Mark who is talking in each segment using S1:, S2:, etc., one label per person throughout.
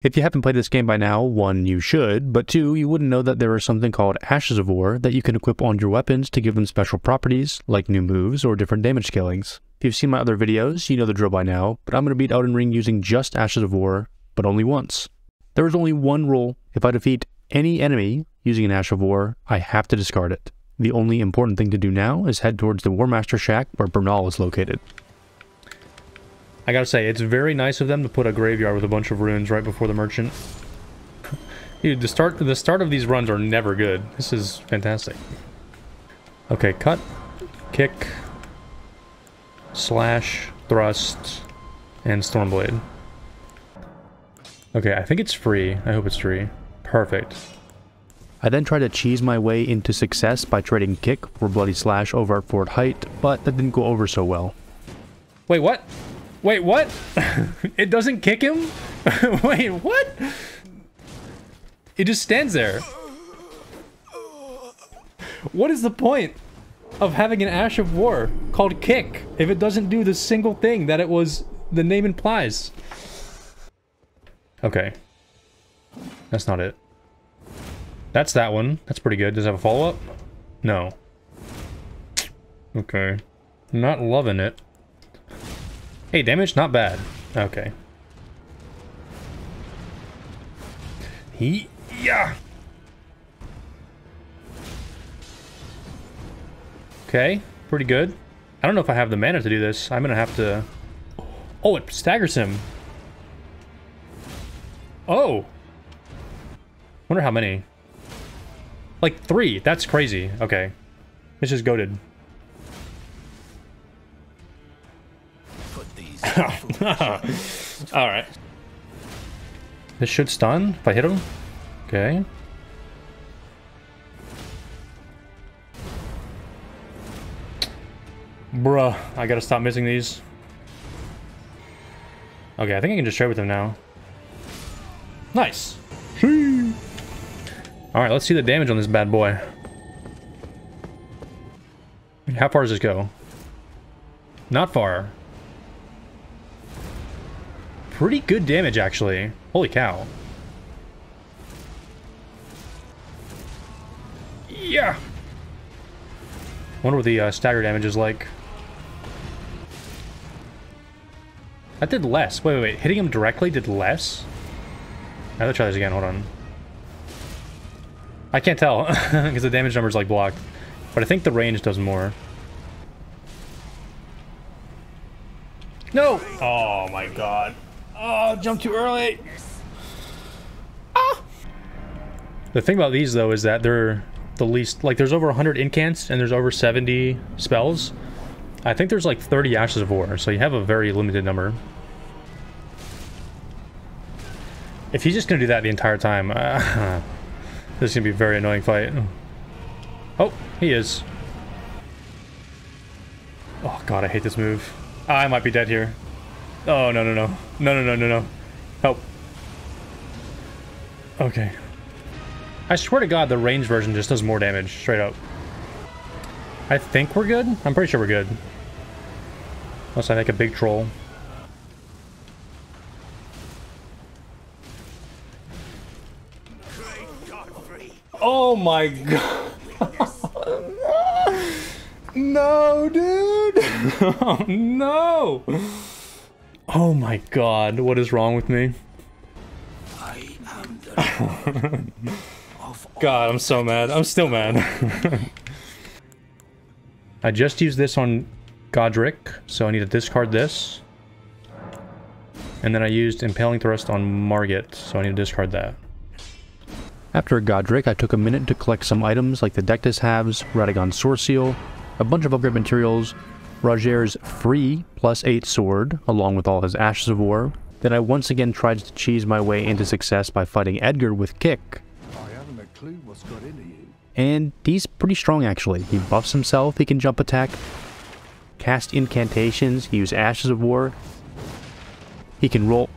S1: If you haven't played this game by now, one, you should, but two, you wouldn't know that there is something called Ashes of War that you can equip on your weapons to give them special properties, like new moves or different damage scalings. If you've seen my other videos, you know the drill by now, but I'm going to beat Elden Ring using just Ashes of War, but only once. There is only one rule. If I defeat any enemy using an Ash of War, I have to discard it. The only important thing to do now is head towards the War Master Shack where Bernahl is located. I gotta say, it's very nice of them to put a graveyard with a bunch of runes right before the merchant. Dude, the start the start of these runs are never good. This is fantastic. Okay, cut, kick, slash, thrust, and stormblade. Okay, I think it's free. I hope it's free. Perfect. I then tried to cheese my way into success by trading kick for bloody slash over at Fort Haight, but that didn't go over so well. Wait, what? Wait, what? it doesn't kick him? Wait, what? It just stands there. What is the point of having an Ash of War called Kick if it doesn't do the single thing that it was the name implies? Okay. That's not it. That's that one. That's pretty good. Does it have a follow-up? No. Okay. Not loving it. Hey, damage? Not bad. Okay. He... Yeah! Okay, pretty good. I don't know if I have the mana to do this. I'm gonna have to... Oh, it staggers him. Oh! Wonder how many. Like three. That's crazy. Okay. It's just goaded. Alright. This should stun if I hit him. Okay. Bruh, I gotta stop missing these. Okay, I think I can just trade with him now. Nice. Alright, let's see the damage on this bad boy. How far does this go? Not far. Pretty good damage, actually. Holy cow. Yeah! wonder what the uh, stagger damage is like. That did less. Wait, wait, wait. Hitting him directly did less? I have to try this again. Hold on. I can't tell because the damage number is like blocked. But I think the range does more. No! Oh my god. Oh, jump too early. Ah! The thing about these though is that they're the least like there's over 100 incants and there's over 70 spells. I think there's like 30 Ashes of War, so you have a very limited number. If he's just gonna do that the entire time, uh, this is gonna be a very annoying fight. Oh, he is. Oh god, I hate this move. I might be dead here. Oh, no, no, no. No, no, no, no, no. Help. Okay. I swear to god, the range version just does more damage, straight up. I think we're good? I'm pretty sure we're good. Unless I make a big troll. Oh my god. no, dude. oh, no. Oh my god, what is wrong with me? I am the god, I'm so mad. I'm still mad. I just used this on Godrick, so I need to discard this. And then I used Impaling Thrust on Margit, so I need to discard that. After Godrick, I took a minute to collect some items like the Dectus Halves, Radagon Soreseal, a bunch of upgrade materials, Roger's free plus 8 sword, along with all his Ashes of War. Then I once again tried to cheese my way into success by fighting Edgar with Kick. And he's pretty strong actually. He buffs himself, he can jump attack, cast incantations, he uses Ashes of War. He can roll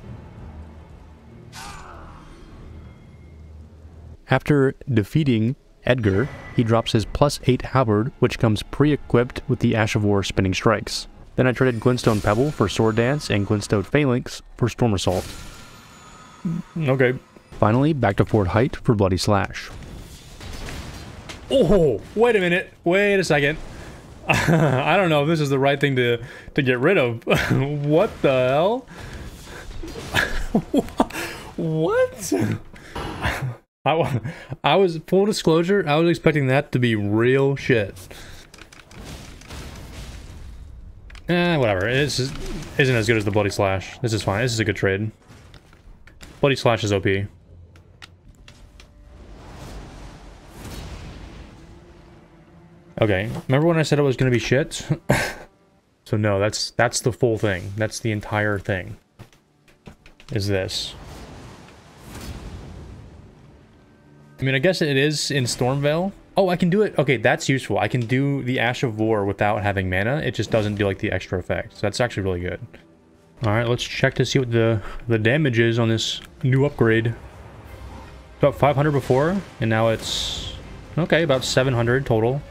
S1: After defeating Edgar, he drops his plus 8 halberd, which comes pre-equipped with the Ash of War spinning strikes. Then I traded Glintstone Pebble for Sword Dance and Glintstone Phalanx for Storm Assault. Okay.
S2: Finally, back to Fort Haight for Bloody Slash.
S1: Oh, wait a minute. Wait a second. I don't know if this is the right thing to to get rid of. what the hell? what? I, I was full disclosure. I was expecting that to be real shit. Eh, whatever. This isn't as good as the Bloody Slash. This is fine. This is a good trade. Bloody Slash is OP. Okay, remember when I said it was gonna be shit? so no, that's that's the full thing. That's the entire thing. Is this. I mean, I guess it is in Stormveil. Oh, I can do it. Okay, that's useful. I can do the Ash of War without having mana. It just doesn't do like the extra effect. So that's actually really good. All right, let's check to see what the, the damage is on this new upgrade. About 500 before, and now it's... Okay, about 700 total.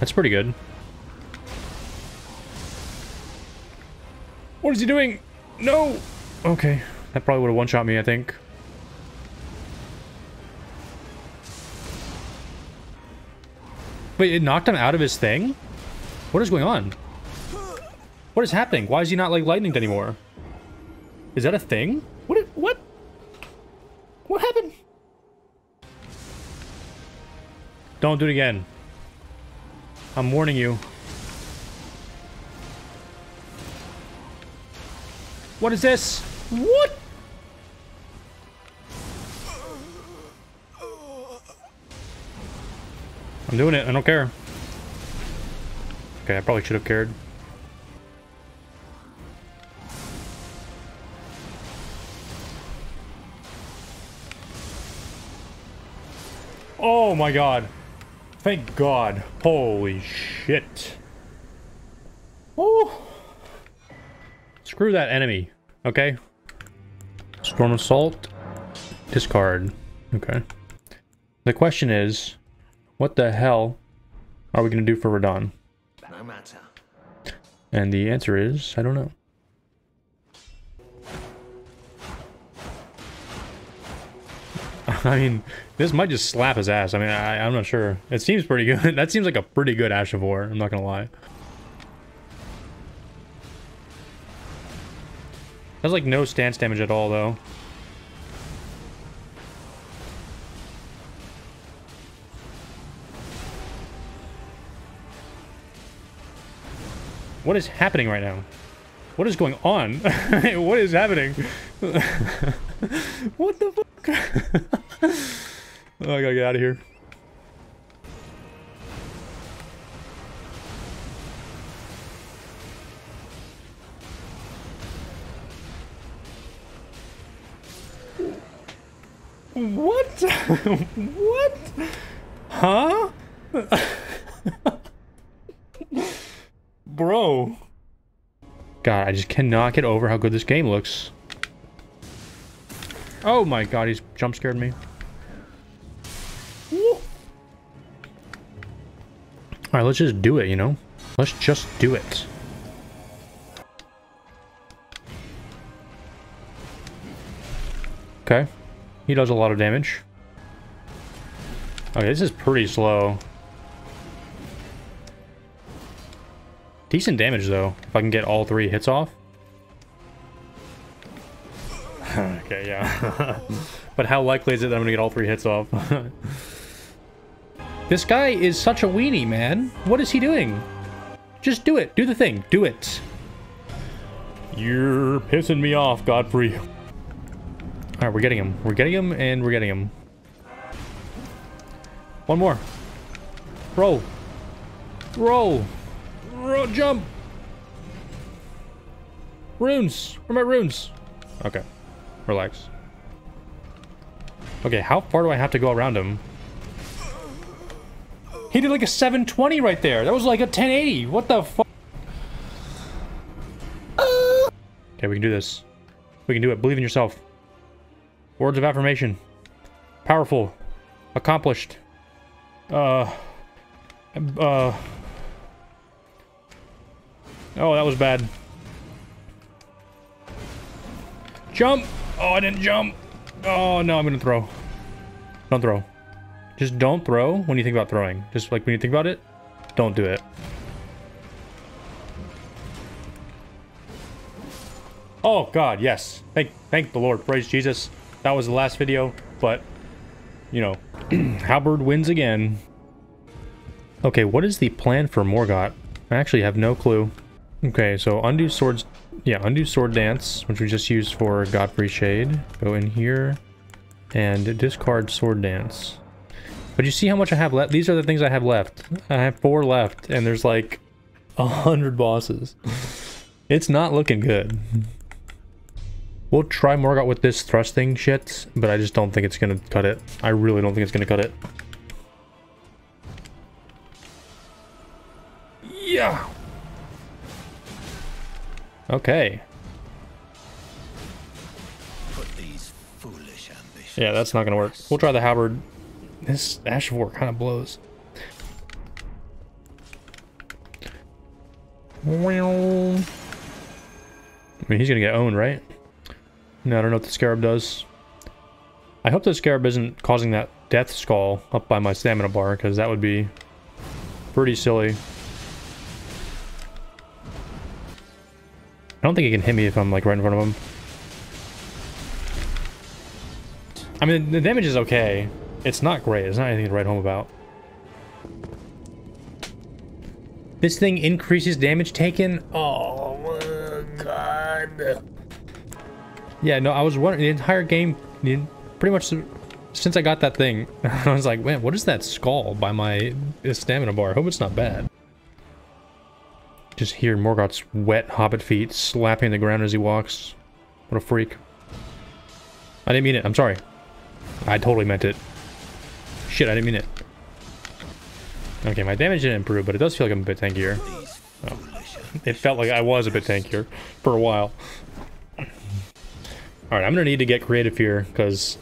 S1: That's pretty good. What is he doing? No! Okay. That probably would have one-shot me, I think. Wait, it knocked him out of his thing? What is going on? What is happening? Why is he not, like, lightning anymore? Is that a thing? What? What? What happened? Don't do it again. I'm warning you. What is this? What? Doing it. I don't care. Okay, I probably should have cared. Oh my god. Thank God. Holy shit. Oh. Screw that enemy. Okay. Storm Assault. Discard. Okay. The question is, what the hell are we going to do for Radahn? No matter. And the answer is, I don't know. I mean, this might just slap his ass. I mean, I, am not sure. It seems pretty good. that seems like a pretty good Ash of War. I'm not gonna lie. That's like no stance damage at all, though. What is happening right now? What is going on? what is happening? what the fuck? oh, I gotta get out of here. What? what? Huh? Bro. God, I just cannot get over how good this game looks. Oh my god, he's jump scared me. Alright, let's just do it, you know? Let's just do it. Okay. He does a lot of damage. Okay, this is pretty slow. Decent damage, though, if I can get all three hits off. okay, yeah. but how likely is it that I'm gonna get all three hits off? this guy is such a weenie, man. What is he doing? Just do it. Do the thing. Do it. You're pissing me off, Godfrey. Alright, we're getting him. We're getting him, and we're getting him. One more. Roll. Roll. Roll, jump. Runes. Where are my runes? Okay. Relax. Okay, how far do I have to go around him? He did like a 720 right there. That was like a 1080. What the fuck? Okay, we can do this. We can do it. Believe in yourself. Words of affirmation. Powerful. Accomplished. Uh. Uh. Oh, that was bad. Jump! Oh, I didn't jump. Oh, no, I'm gonna throw. Don't throw. Just don't throw when you think about throwing. Just like when you think about it, don't do it. Oh God, yes. Thank, thank the Lord. Praise Jesus. That was the last video, but you know, Halberd wins again. Okay, what is the plan for Morgott? I actually have no clue. Okay, so undo swords, yeah, undo sword dance, which we just used for Godfrey Shade. Go in here and discard sword dance. But you see how much I have left? These are the things I have left. I have four left, and there's like a hundred bosses. it's not looking good. We'll try Morgott with this thrusting shit, but I just don't think it's gonna cut it. I really don't think it's gonna cut it. Yeah. Okay. Yeah, that's not gonna work. We'll try the halberd. This Ash of War kind of blows. I mean, he's gonna get owned, right? No, I don't know what the Scarab does. I hope the Scarab isn't causing that Death Skull up by my stamina bar, because that would be pretty silly. I don't think he can hit me if I'm like right in front of him. I mean, the damage is okay. It's not great. It's not anything to write home about. This thing increases damage taken? Oh, God. Yeah, no, I was wondering the entire game, pretty much since I got that thing, I was like, man, what is that skull by my stamina bar? I hope it's not bad. Just hear Morgott's wet hobbit feet slapping the ground as he walks. What a freak. I didn't mean it. I'm sorry. I totally meant it. Shit, I didn't mean it. Okay, my damage didn't improve, but it does feel like I'm a bit tankier. Oh. It felt like I was a bit tankier for a while. Alright, I'm gonna need to get creative here, because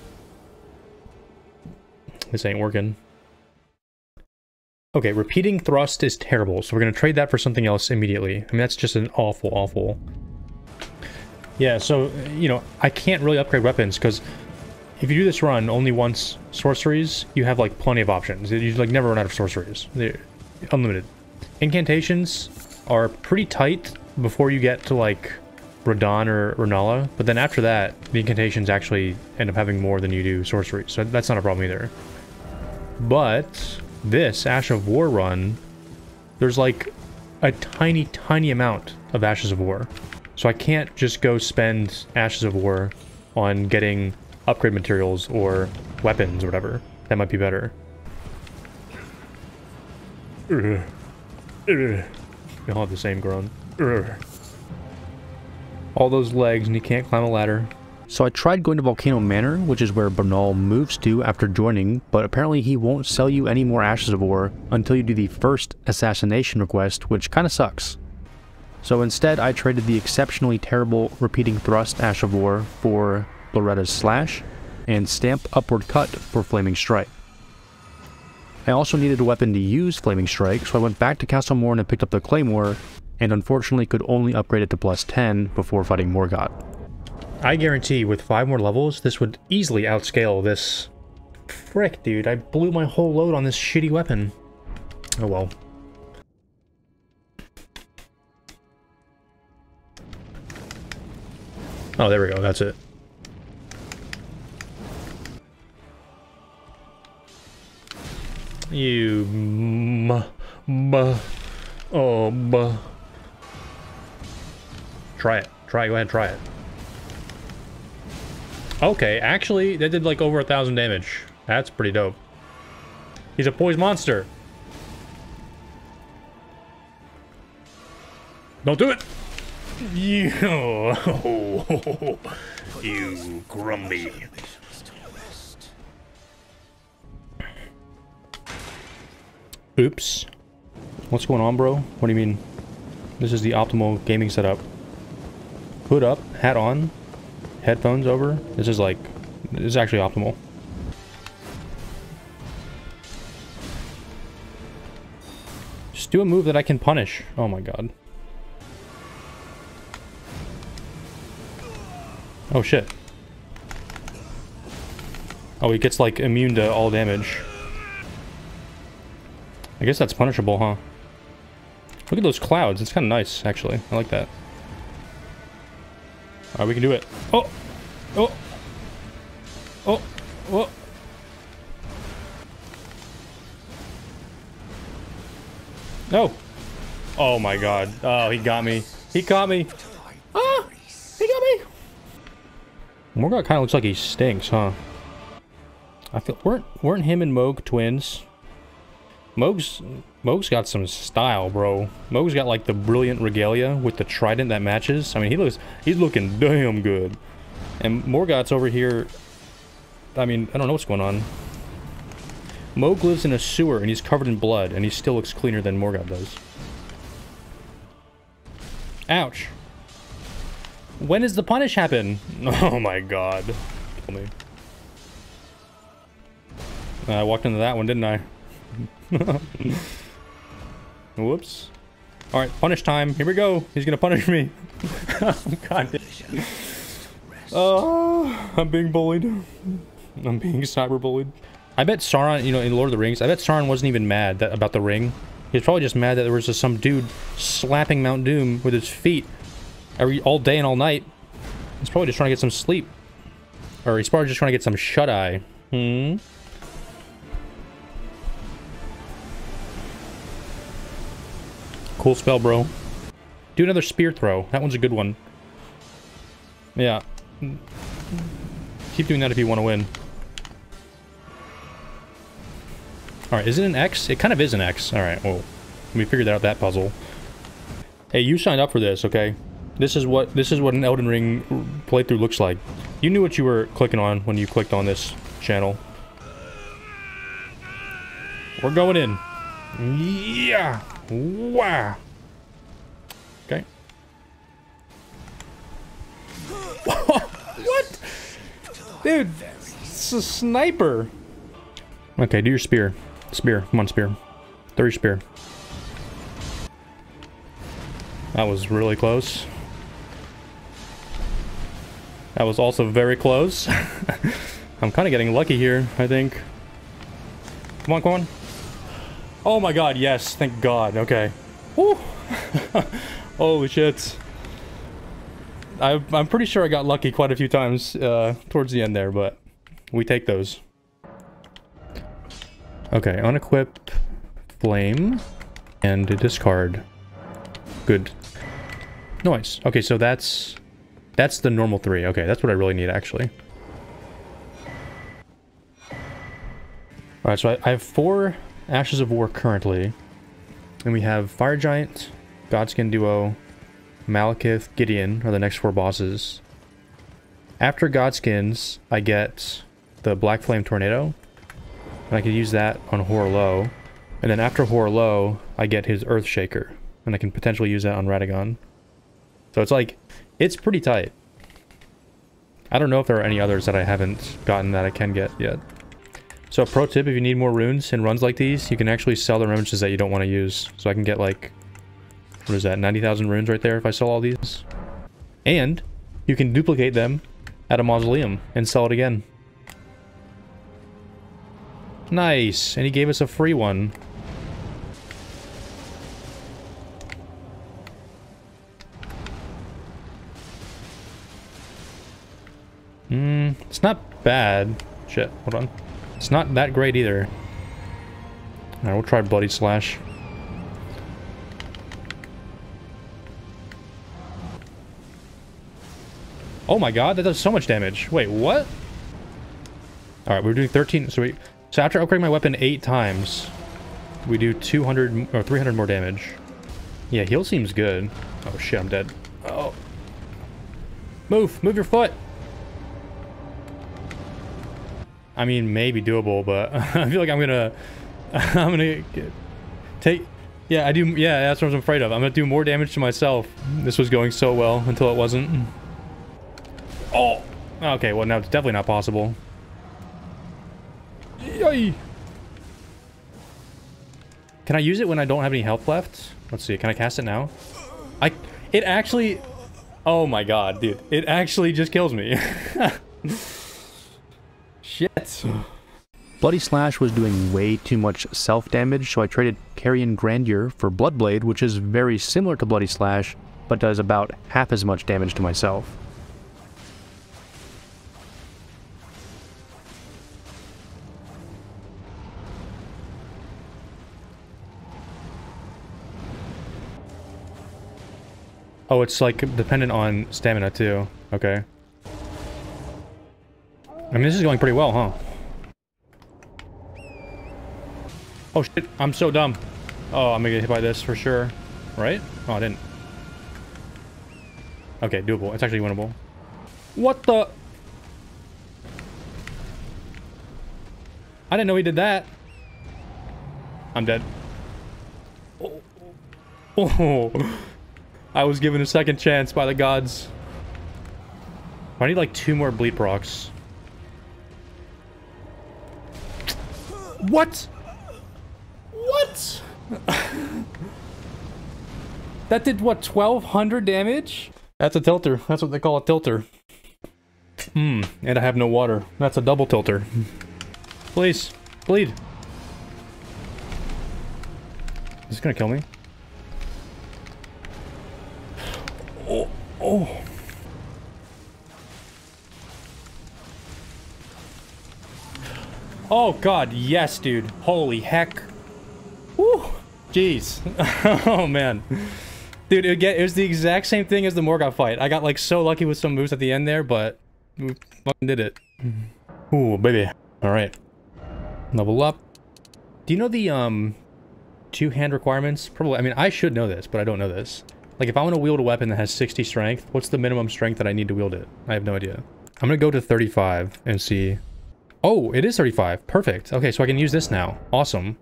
S1: this ain't working. Okay, repeating thrust is terrible, so we're gonna trade that for something else immediately. I mean, that's just an awful, awful... Yeah, so, you know, I can't really upgrade weapons, because if you do this run only once sorceries, you have, like, plenty of options. You, like, never run out of sorceries. They're unlimited. Incantations are pretty tight before you get to, like, Radahn or Rennala, but then after that, the incantations actually end up having more than you do sorcery, so that's not a problem either. But this Ash of War run, there's like a tiny, tiny amount of Ashes of War. So I can't just go spend Ashes of War on getting upgrade materials or weapons or whatever. That might be better. Ugh. We all have the same groan. All those legs and you can't climb a ladder.
S2: So I tried going to Volcano Manor, which is where Bernahl moves to after joining, but apparently he won't sell you any more Ashes of War until you do the first assassination request, which kinda sucks. So instead I traded the exceptionally terrible Repeating Thrust Ash of War for Loretta's Slash, and Stamp Upward Cut for Flaming Strike. I also needed a weapon to use Flaming Strike, so I went back to Castle Morne and picked up the Claymore, and unfortunately could only upgrade it to plus 10 before fighting Morgott.
S1: I guarantee with 5 more levels, this would easily outscale this. Frick, dude, I blew my whole load on this shitty weapon. Oh well. Oh, there we go, that's it. You... M... M... Oh, m... Try it. Try it. Go ahead, try it. Okay, actually, that did like over a thousand damage. That's pretty dope. He's a poised monster. Don't do it! You, you grumpy. Oops. What's going on, bro? What do you mean? This is the optimal gaming setup. Hood up, hat on, headphones over. This is like, this is actually optimal. Just do a move that I can punish. Oh my god. Oh shit. Oh, he gets, like, immune to all damage. I guess that's punishable, huh? Look at those clouds. It's kind of nice, actually. I like that. Alright, we can do it. Oh! Oh! Oh! Oh! No! Oh my god. Oh, he got me. He caught me. Ah! He got me! Morgott kind of looks like he stinks, huh? I feel weren't weren't him and Mohg twins? Mohg's Mohg's got some style, bro. Mohg's got like the brilliant regalia with the trident that matches. I mean, he looks he's looking damn good. And Morgott's over here. I mean, I don't know what's going on. Mohg lives in a sewer and he's covered in blood and he still looks cleaner than Morgott does. Ouch. When does the punish happen? Oh my god. Kill me. I walked into that one, didn't I? Whoops. Alright, punish time. Here we go. He's gonna punish me. god. Oh, I'm being bullied. I'm being cyber bullied. I bet Sauron, you know, in Lord of the Rings, I bet Sauron wasn't even mad that, about the ring. He was probably just mad that there was just some dude slapping Mount Doom with his feet every all day and all night. He's probably just trying to get some sleep. Or he's probably just trying to get some shut-eye. Hmm? Cool spell, bro. Do another spear throw. That one's a good one. Yeah. Keep doing that if you want to win. Alright, is it an X? It kind of is an X. Alright, well, we figured out that puzzle. Hey, you signed up for this, okay? This is what this is what an Elden Ring playthrough looks like. You knew what you were clicking on when you clicked on this channel. We're going in. Yeah! Wow! Okay. what? Dude, it's a sniper. Okay, do your spear. Spear. Come on, spear. Throw your spear. That was really close. That was also very close. I'm kind of getting lucky here, I think. Come on, come on. Oh my god, yes. Thank god. Okay. Woo. Holy shit. I, I'm pretty sure I got lucky quite a few times uh, towards the end there, but we take those. Okay, unequip flame and discard. Good. Nice. Okay, so that's that's the normal three. Okay, that's what I really need actually. Alright, so I, I have four Ashes of War currently. And we have Fire Giant, Godskin Duo, Maliketh, Gideon are the next four bosses. After Godskins, I get the Black Flame Tornado, and I can use that on Hoarah. And then after Hoarah, I get his Earthshaker, And I can potentially use that on Radagon. So it's like, it's pretty tight. I don't know if there are any others that I haven't gotten that I can get yet. So a pro tip, if you need more runes in runs like these, you can actually sell the remnants that you don't want to use. So I can get like, what is that, 90,000 runes right there if I sell all these. And you can duplicate them at a mausoleum and sell it again. Nice. And he gave us a free one. Hmm, it's not bad. Shit, hold on. It's not that great either. Alright, we'll try Bloody Slash. Oh my god, that does so much damage. Wait, what? Alright, we're doing 13, so we... So after upgrading my weapon eight times, we do 200 or 300 more damage. Yeah, heal seems good. Oh shit, I'm dead. Oh. Move! Move your foot! I mean, maybe doable, but I feel like I'm gonna... I'm gonna get, take... Yeah, I do... Yeah, that's what I'm afraid of. I'm gonna do more damage to myself. This was going so well until it wasn't. Oh! Okay, well now it's definitely not possible. Yay! Can I use it when I don't have any health left? Let's see, can I cast it now? I- it actually- Oh my god, dude. It actually just kills me. shit.
S2: Bloody Slash was doing way too much self-damage, so I traded Carian Grandeur for Bloodblade, which is very similar to Bloody Slash, but does about half as much damage to myself.
S1: Oh, it's like dependent on stamina too. Okay. I mean, this is going pretty well, huh? Oh shit, I'm so dumb. Oh, I'm gonna get hit by this for sure. Right? Oh, I didn't. Okay, doable. It's actually winnable. What the? I didn't know he did that. I'm dead. Oh. oh. I was given a second chance by the gods. I need like two more bleed procs. What? What? that did what, 1200 damage? That's a tilter. That's what they call a tilter. Hmm, and I have no water. That's a double tilter. Please, bleed. Is this gonna kill me? Oh, oh. Oh god, yes, dude. Holy heck. Woo! Jeez. oh man. Dude, it, get, it was the exact same thing as the Morgott fight. I got like so lucky with some moves at the end there, but we fucking did it. Ooh, baby. Alright. Level up. Do you know the um two hand requirements? Probably I mean I should know this, but I don't know this. Like, if I want to wield a weapon that has 60 strength, what's the minimum strength that I need to wield it? I have no idea. I'm going to go to 35 and see. Oh, it is 35. Perfect. Okay, so I can use this now. Awesome.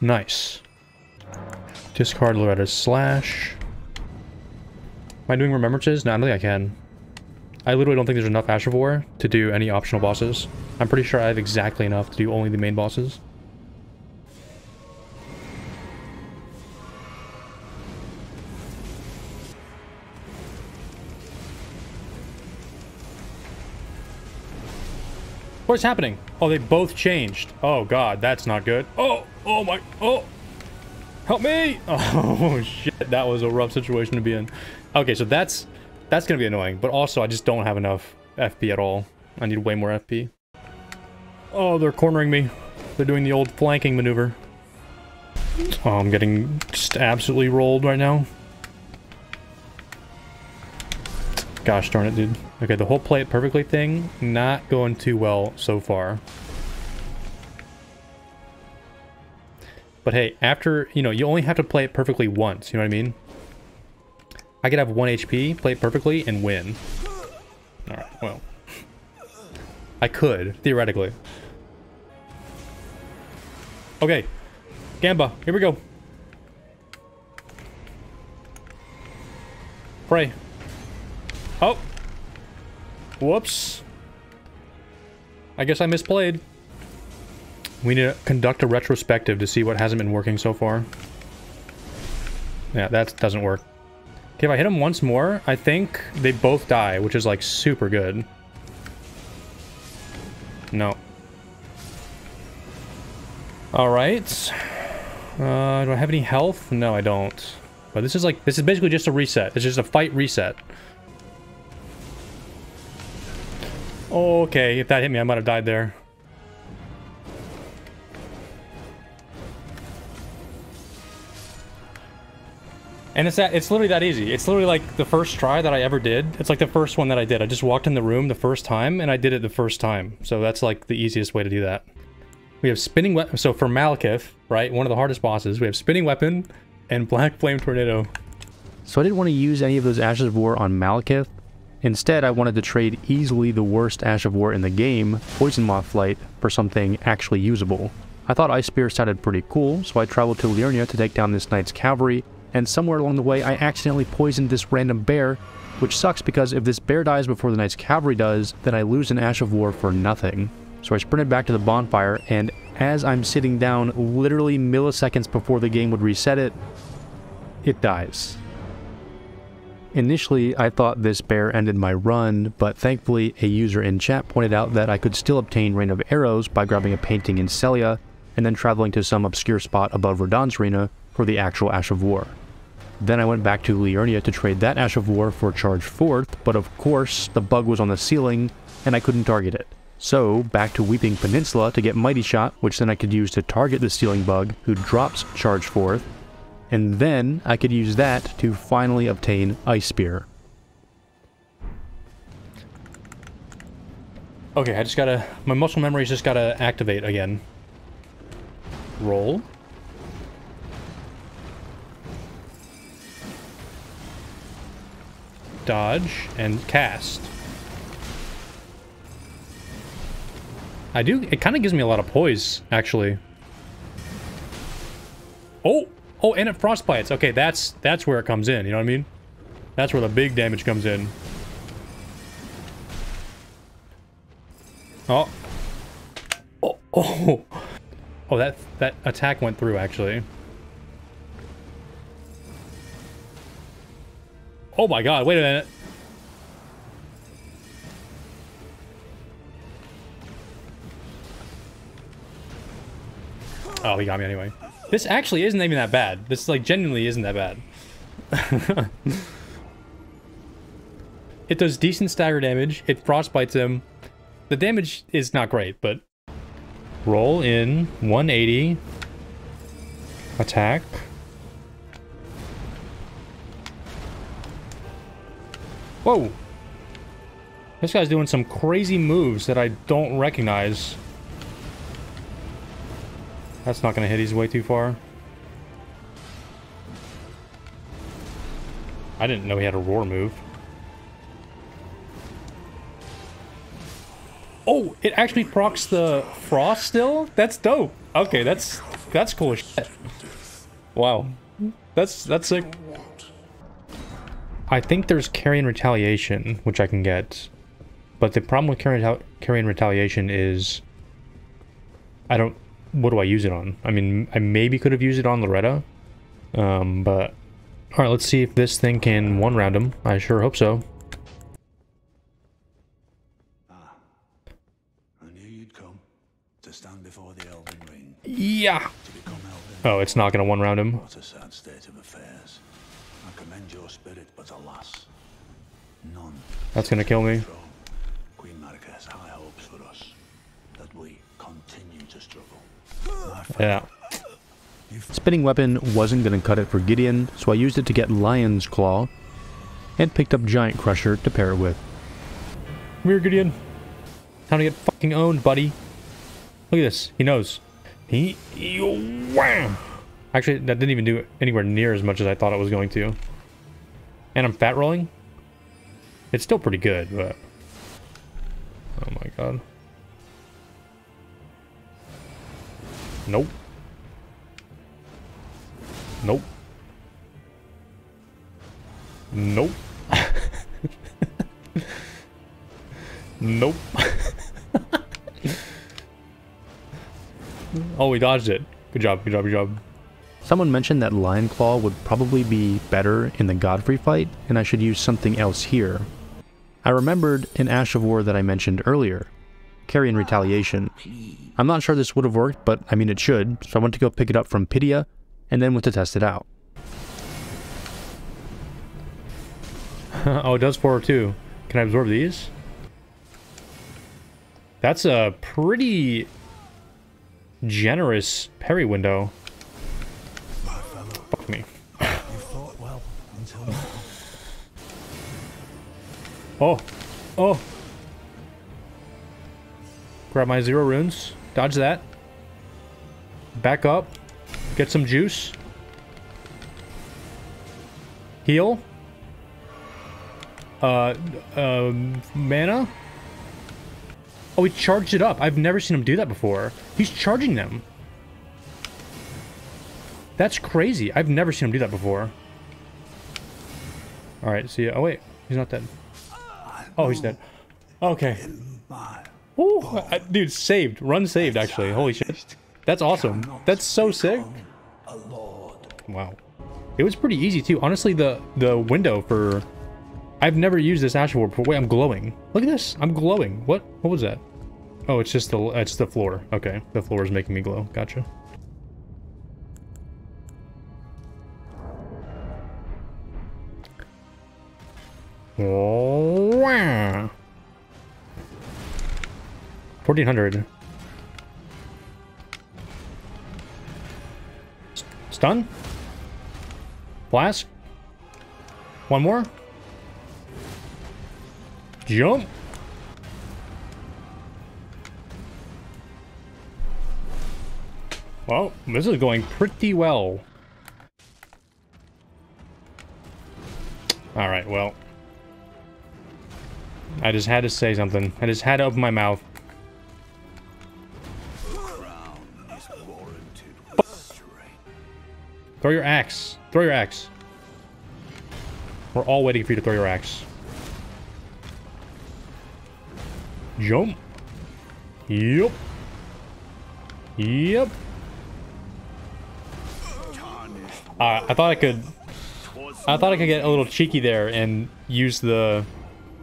S1: Nice. Discard Loretta's Slash. Am I doing remembrances? No, I don't think I can. I literally don't think there's enough War to do any optional bosses. I'm pretty sure I have exactly enough to do only the main bosses. What's happening? Oh, they both changed. Oh god, that's not good. Oh, oh my, oh. Help me! Oh shit, that was a rough situation to be in. Okay, so that's that's gonna be annoying, but also I just don't have enough FP at all. I need way more FP. Oh, they're cornering me. They're doing the old flanking maneuver. Oh, I'm getting just absolutely rolled right now. Gosh darn it, dude. Okay, the whole play it perfectly thing, not going too well so far. But hey, after, you know, you only have to play it perfectly once, you know what I mean? I could have 1 HP, play it perfectly, and win. Alright, well. I could, theoretically. Okay. Gamba, here we go. Pray. Oh! Whoops. I guess I misplayed. We need to conduct a retrospective to see what hasn't been working so far. Yeah, that doesn't work. Okay, if I hit them once more, I think they both die, which is like super good. No. Alright. Uh, do I have any health? No, I don't. But this is like, this is basically just a reset. It's just a fight reset. Okay, if that hit me, I might have died there. And it's that it's literally that easy. It's literally like the first try that I ever did. It's like the first one that I did. I just walked in the room the first time and I did it the first time. So that's like the easiest way to do that. We have spinning weapon. So for Maliketh, right, one of the hardest bosses, we have spinning weapon and black flame tornado.
S2: So I didn't want to use any of those Ashes of War on Maliketh, Instead, I wanted to trade easily the worst Ash of War in the game, Poison Moth Flight, for something actually usable. I thought Ice Spear sounded pretty cool, so I traveled to Liurnia to take down this Night's Cavalry, and somewhere along the way I accidentally poisoned this random bear, which sucks because if this bear dies before the Night's Cavalry does, then I lose an Ash of War for nothing. So I sprinted back to the bonfire, and as I'm sitting down literally milliseconds before the game would reset it, it dies. Initially, I thought this bear ended my run, but thankfully a user in chat pointed out that I could still obtain Rain of Arrows by grabbing a painting in Sellia, and then traveling to some obscure spot above Radahn's Arena for the actual Ash of War. Then I went back to Liurnia to trade that Ash of War for Charge Forth, but of course, the bug was on the ceiling and I couldn't target it. So, back to Weeping Peninsula to get Mighty Shot, which then I could use to target the ceiling bug, who drops Charge Forth, and then I could use that to finally obtain Ice Spear.
S1: Okay, I just gotta... My muscle memory's just gotta activate again. Roll. Dodge and cast. I do... It kind of gives me a lot of poise, actually. Oh! Oh, and it frostbites. Okay, that's that's where it comes in. You know what I mean? That's where the big damage comes in. Oh. Oh, oh. Oh, that, that attack went through, actually. Oh my god, wait a minute. Oh, he got me anyway. This actually isn't even that bad. This, like, genuinely isn't that bad. it does decent stagger damage. It frostbites him. The damage is not great, but... Roll in 180. Attack. Whoa! This guy's doing some crazy moves that I don't recognize. That's not going to hit. He's way too far. I didn't know he had a roar move. Oh, it actually procs the frost still? That's dope. Okay, that's that's cool. Wow. That's that's sick. I think there's Carian Retaliation, which I can get. But the problem with Carian Retaliation is I don't what do I use it on? I mean, I maybe could have used it on Loretta. Um, but... Alright, let's see if this thing can one-round him. I sure hope so.
S3: Ah, I knew you'd come to stand before the Elden Ring.
S1: Yeah!
S3: To.
S1: Oh, it's not gonna one-round him.
S3: What a sad state of affairs. I commend your spirit, but alas, none.
S1: That's gonna kill me.
S3: Queen high hopes for us, that we continue to struggle.
S1: Yeah.
S2: Spinning weapon wasn't going to cut it for Gideon, so I used it to get Lion's Claw, and picked up Giant Crusher to pair it with.
S1: Come here, Gideon. Time to get fucking owned, buddy. Look at this. He knows. He... Wham! Actually, that didn't even do anywhere near as much as I thought it was going to. And I'm fat rolling. It's still pretty good, but... Oh my god. Nope. Nope. Nope. nope. oh, we dodged it. Good job, good job, good job.
S2: Someone mentioned that Lion Claw would probably be better in the Godfrey fight, and I should use something else here. I remembered an Ash of War that I mentioned earlier, Carian Retaliation. I'm not sure this would have worked, but I mean it should, so I went to go pick it up from Pidia, and then went to test it out.
S1: oh, it does 402. Can I absorb these? That's a pretty generous parry window. Fuck me.
S3: well
S1: Oh. Oh. Grab my zero runes. Dodge that. Back up. Get some juice. Heal. Uh, um, mana. Oh, he charged it up. I've never seen him do that before. He's charging them. That's crazy. I've never seen him do that before. Alright, see ya. Oh, wait. He's not dead. Oh, he's dead. Okay. Ooh, I, dude, saved. Run saved, actually. Holy shit. That's awesome. That's so sick. Wow. It was pretty easy, too. Honestly, the, the window for I've never used this Ash before. Wait, I'm glowing. Look at this. I'm glowing. What? What was that? Oh, it's just the it's the floor. Okay, the floor is making me glow. Gotcha. Wow. 1400. Stun? Flask? One more? Jump? Well, this is going pretty well. Alright, well. I just had to say something. I just had to open my mouth. Throw your axe. Throw your axe. We're all waiting for you to throw your axe. Jump. Yep. Yep. Uh, I thought I could... I thought I could get a little cheeky there and use the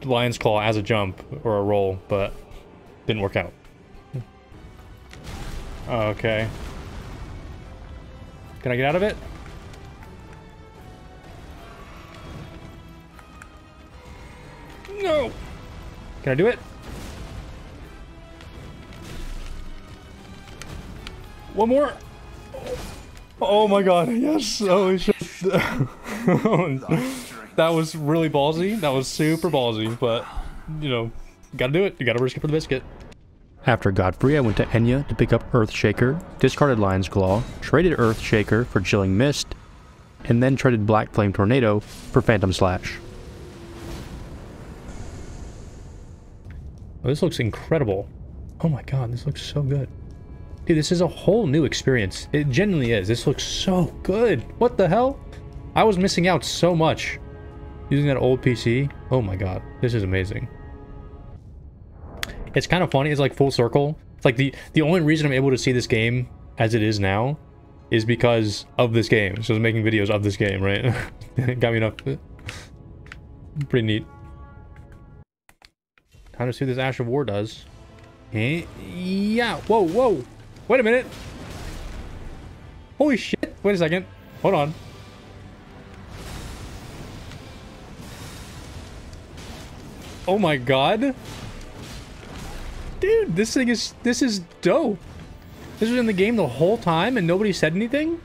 S1: Lion's Claw as a jump or a roll, but didn't work out. Okay. Can I get out of it? No! Can I do it? One more! Oh my god, yes! Holy shit. that was really ballsy. That was super ballsy, but, you know, gotta do it. You gotta risk it for the biscuit.
S2: After Godfrey, I went to Enia to pick up Earthshaker, discarded Lion's Claw, traded Earthshaker for Chilling Mist, and then traded Black Flame Tornado for Phantom Slash.
S1: Oh, this looks incredible. Oh my god, this looks so good. Dude, this is a whole new experience. It genuinely is. This looks so good. What the hell? I was missing out so much using that old PC. Oh my god, this is amazing. It's kind of funny. It's like full circle. It's like the the only reason I'm able to see this game as it is now is because of this game. So I was making videos of this game, right? Got me enough. Pretty neat. Time to see what this Ash of War does. Eh? Yeah. Whoa, whoa. Wait a minute. Holy shit. Wait a second. Hold on. Oh my god. Dude, this thing is... This is dope. This was in the game the whole time and nobody said anything?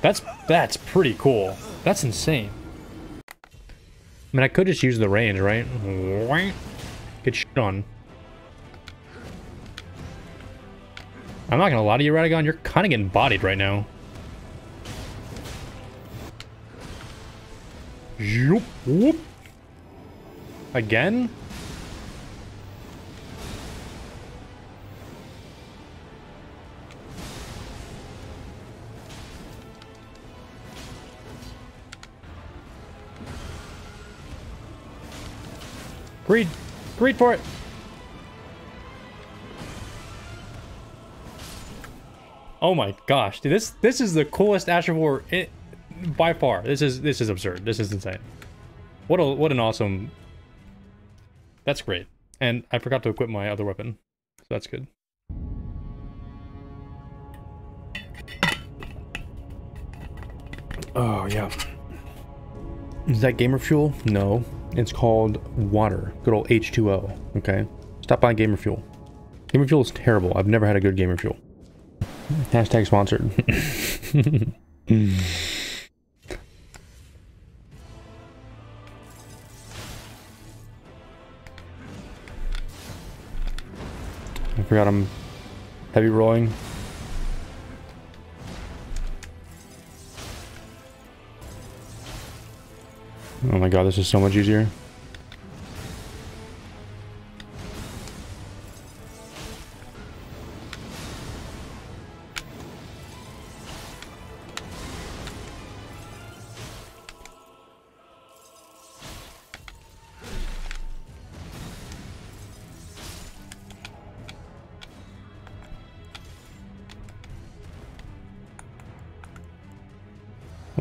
S1: That's... That's pretty cool. That's insane. I mean, I could just use the range, right? Get shit on. I'm not gonna lie to you, Radagon, you're kind of getting bodied right now. Yoop, whoop. Again? Greed! Greed for it! Oh my gosh, dude, this this is the coolest Ash War it, by far. This is this is absurd. This is insane. What a what an awesome. That's great. And I forgot to equip my other weapon, so that's good. Oh yeah. Is that gamer fuel? No. It's called water. Good old H2O. Okay. Stop buying gamer fuel. Gamer fuel is terrible. I've never had a good gamer fuel. Hashtag sponsored. I forgot I'm heavy rolling. Oh my god, this is so much easier.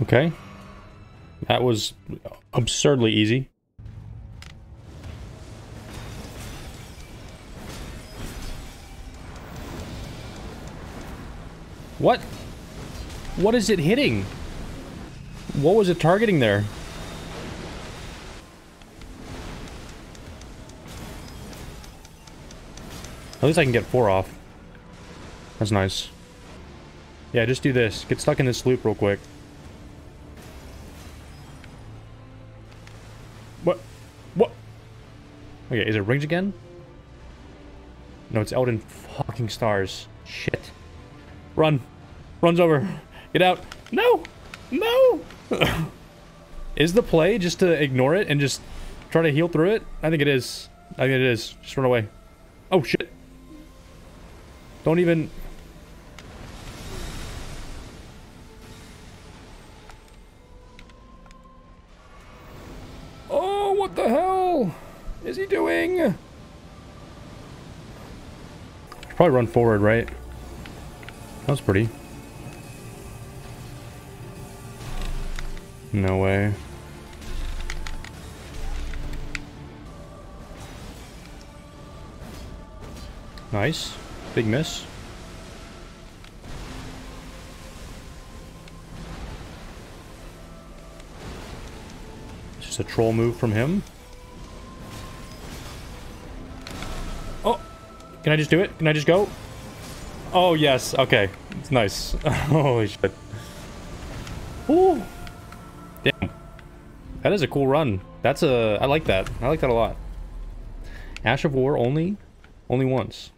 S1: Okay. That was absurdly easy. What? What is it hitting? What was it targeting there? At least I can get four off. That's nice. Yeah, just do this. Get stuck in this loop real quick. Is it rings again? No, it's Elden fucking stars. Shit. Run. Runs over. Get out. No! No! is the play just to ignore it and just try to heal through it? I think it is. I think it is. Just run away. Oh, shit. Don't even... Probably run forward, right? That was pretty. No way. Nice. Big miss. Just a troll move from him. Can I just do it? Can I just go? Oh, yes. Okay. It's nice. Holy shit. Ooh. Damn. That is a cool run. That's a... I like that. I like that a lot. Ash of War only... Only once.